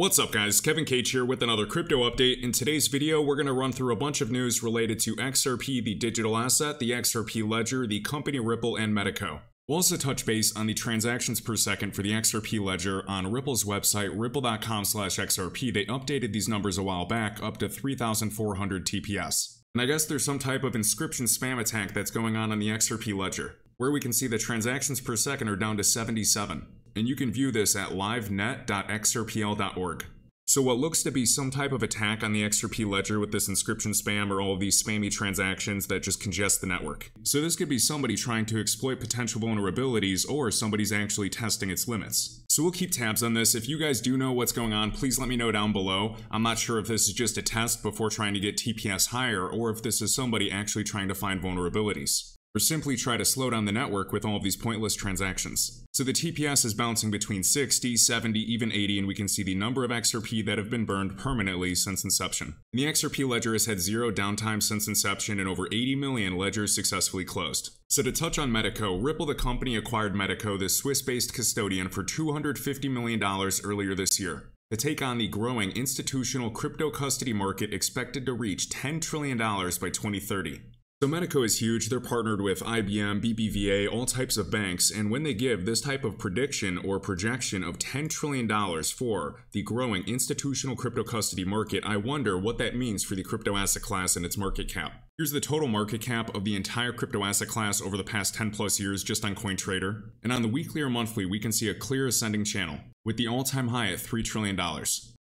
What's up guys, Kevin Cage here with another crypto update. In today's video, we're going to run through a bunch of news related to XRP, the digital asset, the XRP ledger, the company Ripple, and Metaco. We'll also touch base on the transactions per second for the XRP ledger on Ripple's website, ripple.com XRP. They updated these numbers a while back up to 3,400 TPS. And I guess there's some type of inscription spam attack that's going on on the XRP ledger, where we can see the transactions per second are down to 77 and you can view this at livenet.xrpl.org. So what looks to be some type of attack on the XRP ledger with this inscription spam or all of these spammy transactions that just congest the network. So this could be somebody trying to exploit potential vulnerabilities or somebody's actually testing its limits. So we'll keep tabs on this. If you guys do know what's going on, please let me know down below. I'm not sure if this is just a test before trying to get TPS higher or if this is somebody actually trying to find vulnerabilities or simply try to slow down the network with all of these pointless transactions. So the TPS is bouncing between 60, 70, even 80, and we can see the number of XRP that have been burned permanently since inception. And the XRP ledger has had zero downtime since inception and over 80 million ledgers successfully closed. So to touch on Metaco, Ripple the company acquired Metaco, the Swiss-based custodian, for $250 million earlier this year to take on the growing institutional crypto custody market expected to reach $10 trillion by 2030. So Metaco is huge. They're partnered with IBM, BBVA, all types of banks, and when they give this type of prediction or projection of $10 trillion for the growing institutional crypto custody market, I wonder what that means for the crypto asset class and its market cap. Here's the total market cap of the entire crypto asset class over the past 10 plus years just on CoinTrader. And on the weekly or monthly, we can see a clear ascending channel with the all-time high at $3 trillion.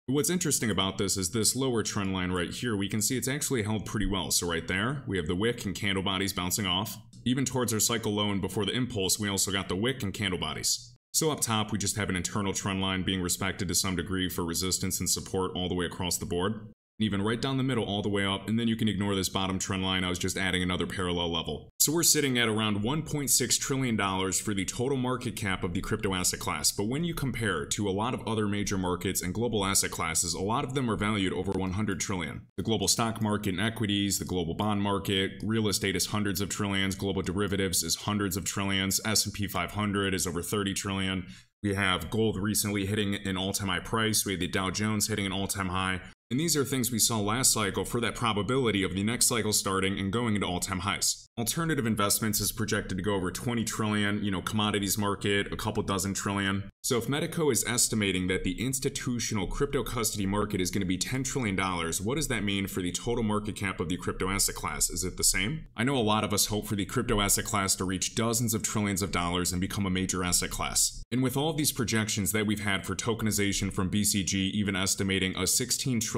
What's interesting about this is this lower trend line right here, we can see it's actually held pretty well. So right there, we have the wick and candle bodies bouncing off. Even towards our cycle low and before the impulse, we also got the wick and candle bodies. So up top, we just have an internal trend line being respected to some degree for resistance and support all the way across the board even right down the middle all the way up, and then you can ignore this bottom trend line, I was just adding another parallel level. So we're sitting at around $1.6 trillion for the total market cap of the crypto asset class, but when you compare to a lot of other major markets and global asset classes, a lot of them are valued over 100 trillion. The global stock market and equities, the global bond market, real estate is hundreds of trillions, global derivatives is hundreds of trillions, S&P 500 is over 30 trillion, we have gold recently hitting an all-time high price. We have the Dow Jones hitting an all-time high. And these are things we saw last cycle for that probability of the next cycle starting and going into all-time highs. Alternative investments is projected to go over 20 trillion, you know, commodities market, a couple dozen trillion. So if Metaco is estimating that the institutional crypto custody market is going to be $10 trillion, what does that mean for the total market cap of the crypto asset class? Is it the same? I know a lot of us hope for the crypto asset class to reach dozens of trillions of dollars and become a major asset class. And with all these projections that we've had for tokenization from BCG, even estimating a $16 trillion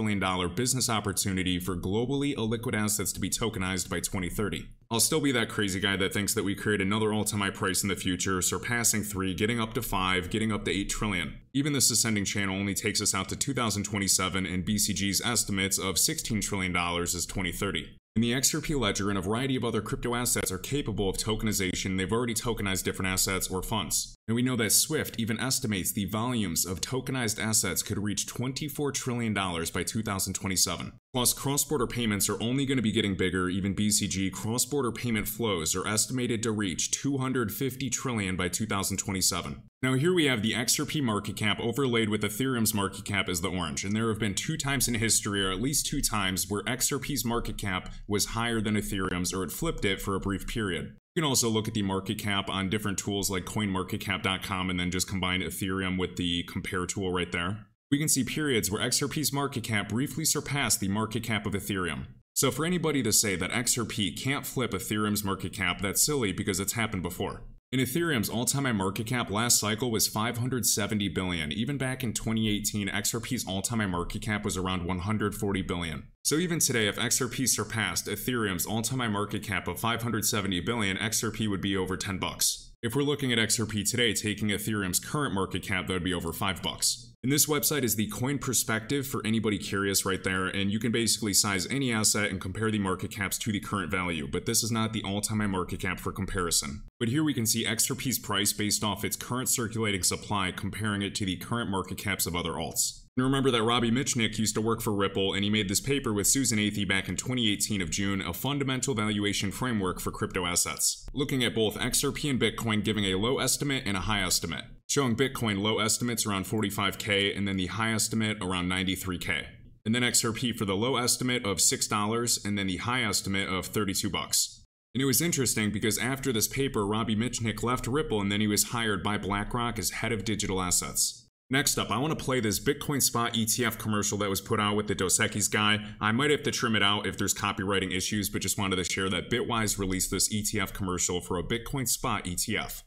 business opportunity for globally illiquid assets to be tokenized by 2030. I'll still be that crazy guy that thinks that we create another all-time high price in the future, surpassing 3, getting up to 5, getting up to 8 trillion. Even this ascending channel only takes us out to 2027 and BCG's estimates of $16 trillion is 2030. In the XRP ledger and a variety of other crypto assets are capable of tokenization. They've already tokenized different assets or funds. And we know that Swift even estimates the volumes of tokenized assets could reach $24 trillion by 2027. Plus, cross-border payments are only going to be getting bigger. Even BCG cross-border payment flows are estimated to reach 250 trillion by 2027. Now here we have the XRP market cap overlaid with Ethereum's market cap as the orange, and there have been two times in history, or at least two times, where XRP's market cap was higher than Ethereum's, or it flipped it for a brief period. You can also look at the market cap on different tools like coinmarketcap.com and then just combine Ethereum with the compare tool right there we can see periods where XRP's market cap briefly surpassed the market cap of Ethereum. So for anybody to say that XRP can't flip Ethereum's market cap, that's silly because it's happened before. In Ethereum's all-time high market cap last cycle was 570 billion. Even back in 2018, XRP's all-time high market cap was around 140 billion. So even today, if XRP surpassed Ethereum's all-time high market cap of 570 billion, XRP would be over 10 bucks. If we're looking at XRP today, taking Ethereum's current market cap, that would be over 5 bucks. And this website is the coin perspective for anybody curious right there, and you can basically size any asset and compare the market caps to the current value, but this is not the all-time high market cap for comparison. But here we can see XRP's price based off its current circulating supply, comparing it to the current market caps of other alts. Remember that Robbie Mitchnick used to work for Ripple and he made this paper with Susan Athey back in 2018 of June, a fundamental valuation framework for crypto assets, looking at both XRP and Bitcoin giving a low estimate and a high estimate, showing Bitcoin low estimates around 45k and then the high estimate around 93k. And then XRP for the low estimate of $6 and then the high estimate of 32 bucks. And it was interesting because after this paper, Robbie Mitchnick left Ripple and then he was hired by BlackRock as head of digital assets. Next up, I want to play this Bitcoin Spot ETF commercial that was put out with the Dos Equis guy. I might have to trim it out if there's copywriting issues, but just wanted to share that Bitwise released this ETF commercial for a Bitcoin Spot ETF.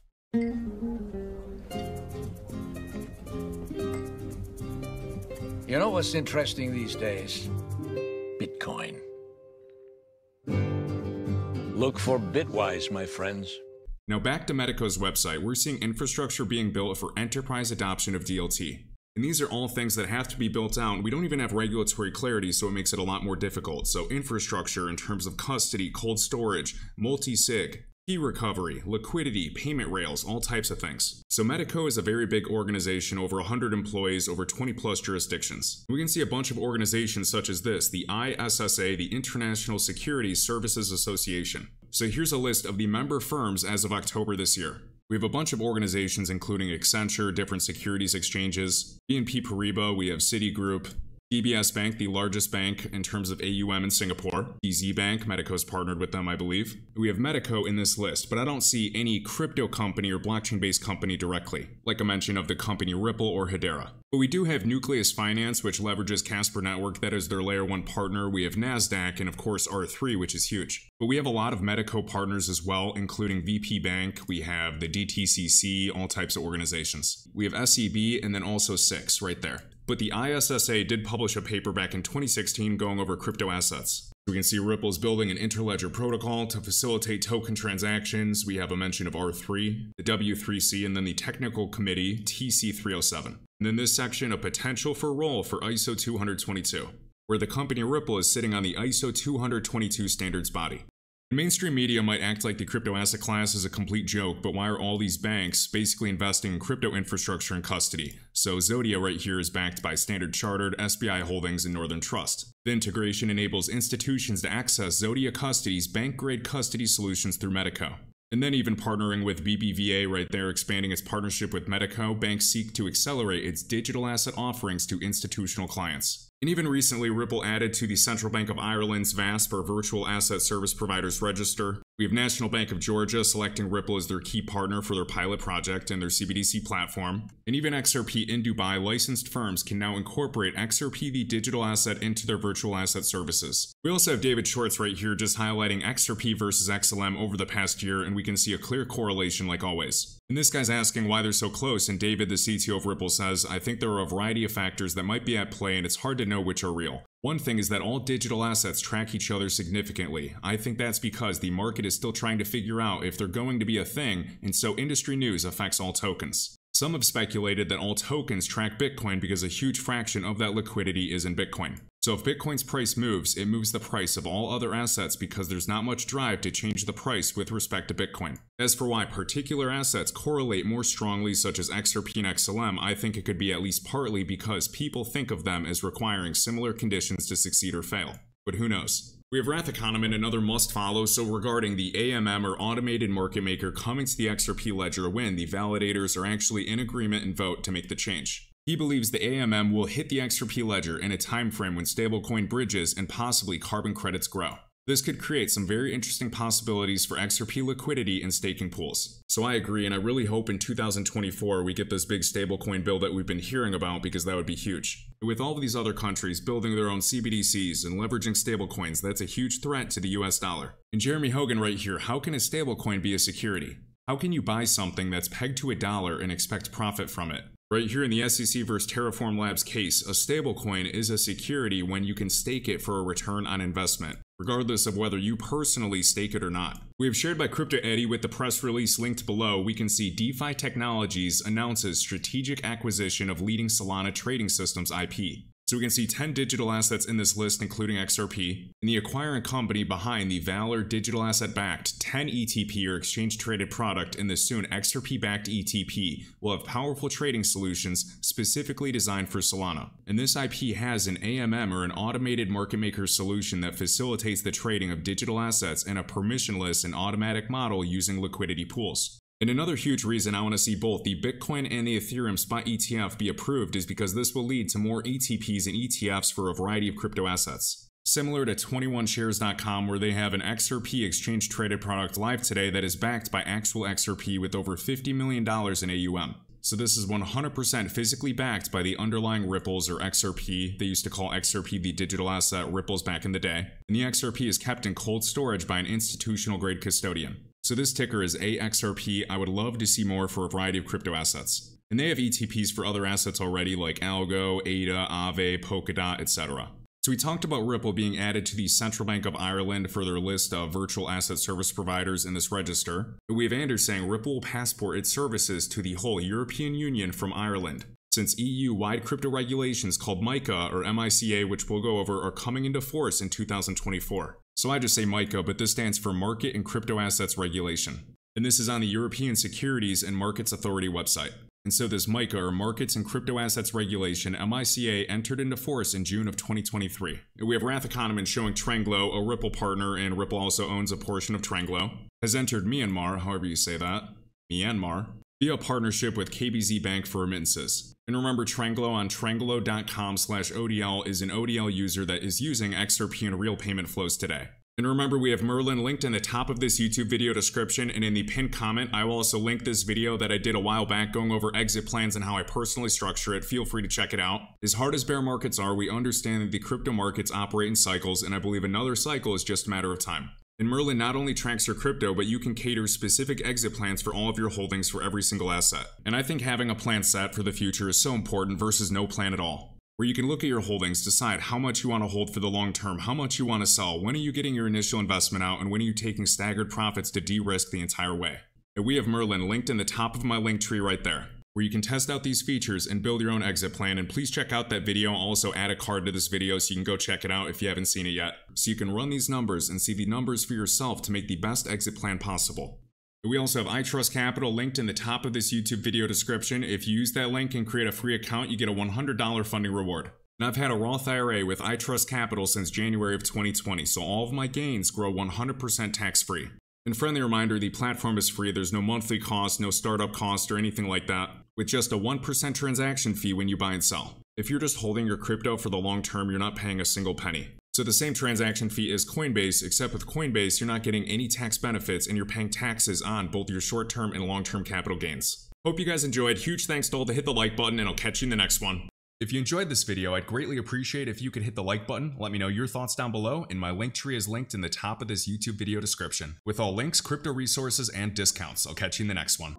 You know what's interesting these days? Bitcoin. Look for Bitwise, my friends. Now back to Metaco's website, we're seeing infrastructure being built for enterprise adoption of DLT. And these are all things that have to be built out. We don't even have regulatory clarity, so it makes it a lot more difficult. So infrastructure in terms of custody, cold storage, multi-sig, key recovery, liquidity, payment rails, all types of things. So Metaco is a very big organization, over 100 employees, over 20 plus jurisdictions. We can see a bunch of organizations such as this, the ISSA, the International Security Services Association. So here's a list of the member firms as of October this year. We have a bunch of organizations including Accenture, different securities exchanges, BNP Paribas, we have Citigroup, DBS Bank, the largest bank in terms of AUM in Singapore. DZ Bank, Metaco's partnered with them, I believe. We have Metaco in this list, but I don't see any crypto company or blockchain based company directly, like a mention of the company Ripple or Hedera. But we do have Nucleus Finance, which leverages Casper Network, that is their layer 1 partner. We have NASDAQ, and of course R3, which is huge. But we have a lot of Medico partners as well, including VP Bank, we have the DTCC, all types of organizations. We have SEB, and then also SIX right there. But the ISSA did publish a paper back in 2016 going over crypto assets. We can see Ripple is building an interledger protocol to facilitate token transactions. We have a mention of R3, the W3C, and then the technical committee TC307. And then this section, a potential for role for ISO 222, where the company Ripple is sitting on the ISO 222 standards body. Mainstream media might act like the crypto asset class is a complete joke, but why are all these banks basically investing in crypto infrastructure and custody? So Zodia right here is backed by Standard Chartered, SBI Holdings, and Northern Trust. The integration enables institutions to access Zodia Custody's bank-grade custody solutions through Metaco. And then even partnering with BBVA right there, expanding its partnership with Metaco, banks seek to accelerate its digital asset offerings to institutional clients. And even recently, Ripple added to the Central Bank of Ireland's VASP or Virtual Asset Service Providers Register. We have National Bank of Georgia selecting Ripple as their key partner for their pilot project and their CBDC platform. And even XRP in Dubai licensed firms can now incorporate XRP the digital asset into their virtual asset services. We also have David Schwartz right here just highlighting XRP versus XLM over the past year, and we can see a clear correlation like always. And this guy's asking why they're so close, and David, the CTO of Ripple, says, I think there are a variety of factors that might be at play, and it's hard to know which are real. One thing is that all digital assets track each other significantly. I think that's because the market is still trying to figure out if they're going to be a thing, and so industry news affects all tokens. Some have speculated that all tokens track Bitcoin because a huge fraction of that liquidity is in Bitcoin. So if Bitcoin's price moves, it moves the price of all other assets because there's not much drive to change the price with respect to Bitcoin. As for why particular assets correlate more strongly such as XRP and XLM, I think it could be at least partly because people think of them as requiring similar conditions to succeed or fail. But who knows? We have Wrath Economy, another must follow. So, regarding the AMM or automated market maker coming to the XRP ledger when the validators are actually in agreement and vote to make the change. He believes the AMM will hit the XRP ledger in a time frame when stablecoin bridges and possibly carbon credits grow. This could create some very interesting possibilities for XRP liquidity in staking pools. So I agree, and I really hope in 2024 we get this big stablecoin bill that we've been hearing about because that would be huge. With all of these other countries building their own CBDCs and leveraging stablecoins, that's a huge threat to the US dollar. And Jeremy Hogan right here, how can a stablecoin be a security? How can you buy something that's pegged to a dollar and expect profit from it? Right here in the SEC versus Terraform Labs case, a stablecoin is a security when you can stake it for a return on investment, regardless of whether you personally stake it or not. We have shared by Crypto Eddie with the press release linked below, we can see DeFi Technologies announces strategic acquisition of leading Solana trading systems IP. So we can see 10 digital assets in this list, including XRP, and the acquiring company behind the Valour digital asset backed 10 ETP or exchange traded product in the soon XRP backed ETP will have powerful trading solutions specifically designed for Solana. And this IP has an AMM or an automated market maker solution that facilitates the trading of digital assets in a permissionless and automatic model using liquidity pools. And another huge reason I want to see both the Bitcoin and the Ethereum spot ETF be approved is because this will lead to more ETPs and ETFs for a variety of crypto assets. Similar to 21shares.com, where they have an XRP exchange traded product live today that is backed by actual XRP with over $50 million in AUM. So this is 100% physically backed by the underlying Ripples or XRP. They used to call XRP the digital asset Ripples back in the day. And the XRP is kept in cold storage by an institutional grade custodian. So this ticker is AXRP. I would love to see more for a variety of crypto assets. And they have ETPs for other assets already like Algo, ADA, Aave, Polkadot, etc. So we talked about Ripple being added to the Central Bank of Ireland for their list of virtual asset service providers in this register. We have Anders saying Ripple will passport its services to the whole European Union from Ireland. Since EU-wide crypto regulations called MICA or MICA, which we'll go over, are coming into force in 2024. So I just say MICA, but this stands for Market and Crypto Assets Regulation. And this is on the European Securities and Markets Authority website. And so this MICA, or Markets and Crypto Assets Regulation, MICA, entered into force in June of 2023. We have Wrath Economy showing Tranglo, a Ripple partner, and Ripple also owns a portion of Tranglo, has entered Myanmar, however you say that, Myanmar, via partnership with KBZ Bank for remittances. And remember, Tranglo on tranglo.com slash ODL is an ODL user that is using XRP and real payment flows today. And remember, we have Merlin linked in the top of this YouTube video description and in the pinned comment. I will also link this video that I did a while back going over exit plans and how I personally structure it. Feel free to check it out. As hard as bear markets are, we understand that the crypto markets operate in cycles, and I believe another cycle is just a matter of time. And Merlin not only tracks your crypto, but you can cater specific exit plans for all of your holdings for every single asset. And I think having a plan set for the future is so important versus no plan at all. Where you can look at your holdings, decide how much you want to hold for the long term, how much you want to sell, when are you getting your initial investment out, and when are you taking staggered profits to de risk the entire way. And we have Merlin linked in the top of my link tree right there where you can test out these features and build your own exit plan. And please check out that video. I'll also add a card to this video so you can go check it out if you haven't seen it yet. So you can run these numbers and see the numbers for yourself to make the best exit plan possible. We also have iTrust Capital linked in the top of this YouTube video description. If you use that link and create a free account, you get a $100 funding reward. And I've had a Roth IRA with iTrust Capital since January of 2020, so all of my gains grow 100% tax free. And friendly reminder, the platform is free. There's no monthly cost, no startup cost, or anything like that, with just a 1% transaction fee when you buy and sell. If you're just holding your crypto for the long term, you're not paying a single penny. So the same transaction fee as Coinbase, except with Coinbase, you're not getting any tax benefits and you're paying taxes on both your short-term and long-term capital gains. Hope you guys enjoyed. Huge thanks to all to hit the like button and I'll catch you in the next one. If you enjoyed this video, I'd greatly appreciate if you could hit the like button, let me know your thoughts down below, and my link tree is linked in the top of this YouTube video description, with all links, crypto resources, and discounts. I'll catch you in the next one.